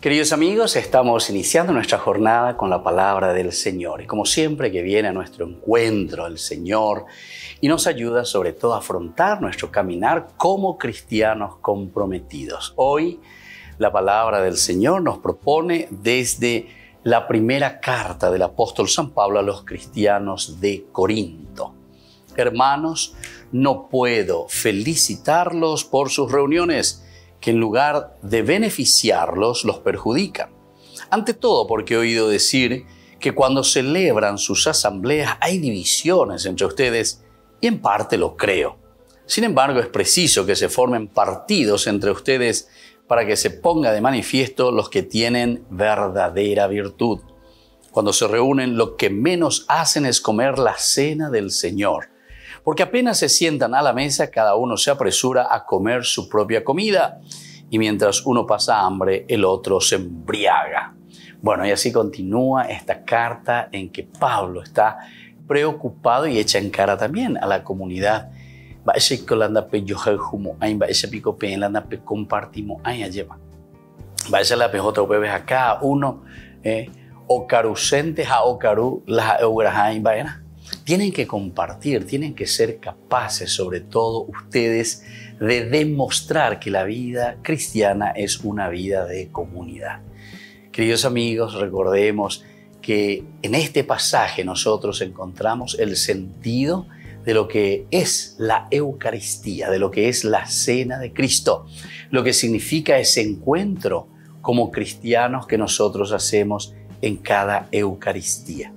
Queridos amigos, estamos iniciando nuestra jornada con la palabra del Señor. Y como siempre que viene a nuestro encuentro el Señor y nos ayuda sobre todo a afrontar nuestro caminar como cristianos comprometidos. Hoy la palabra del Señor nos propone desde la primera carta del apóstol San Pablo a los cristianos de Corinto. Hermanos, no puedo felicitarlos por sus reuniones que en lugar de beneficiarlos los perjudican. Ante todo porque he oído decir que cuando celebran sus asambleas hay divisiones entre ustedes y en parte lo creo. Sin embargo, es preciso que se formen partidos entre ustedes para que se ponga de manifiesto los que tienen verdadera virtud. Cuando se reúnen, lo que menos hacen es comer la cena del Señor porque apenas se sientan a la mesa, cada uno se apresura a comer su propia comida y mientras uno pasa hambre, el otro se embriaga. Bueno, y así continúa esta carta en que Pablo está preocupado y echa en cara también a la comunidad. Vaya la acá, uno, eh, a las tienen que compartir, tienen que ser capaces, sobre todo ustedes, de demostrar que la vida cristiana es una vida de comunidad. Queridos amigos, recordemos que en este pasaje nosotros encontramos el sentido de lo que es la Eucaristía, de lo que es la cena de Cristo, lo que significa ese encuentro como cristianos que nosotros hacemos en cada Eucaristía.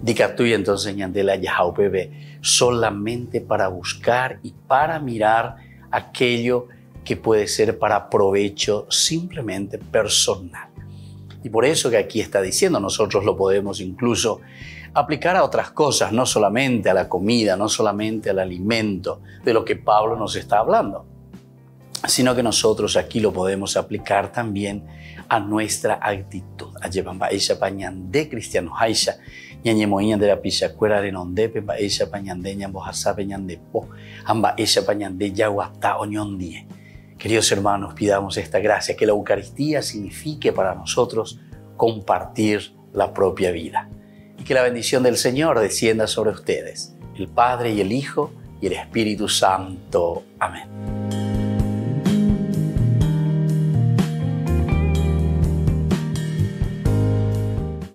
Dicatuy entonces ñandela bebé solamente para buscar y para mirar aquello que puede ser para provecho simplemente personal. Y por eso que aquí está diciendo, nosotros lo podemos incluso aplicar a otras cosas, no solamente a la comida, no solamente al alimento, de lo que Pablo nos está hablando, sino que nosotros aquí lo podemos aplicar también a nuestra actitud. Pañan de cristiano haisha ñañemoiña de la pichacuera de nondepe ba ella pañande ñambojasape ñandepo amba ella pañande yaguapta oñondie. Queridos hermanos, pidamos esta gracia, que la Eucaristía signifique para nosotros compartir la propia vida. Y que la bendición del Señor descienda sobre ustedes, el Padre y el Hijo y el Espíritu Santo. Amén.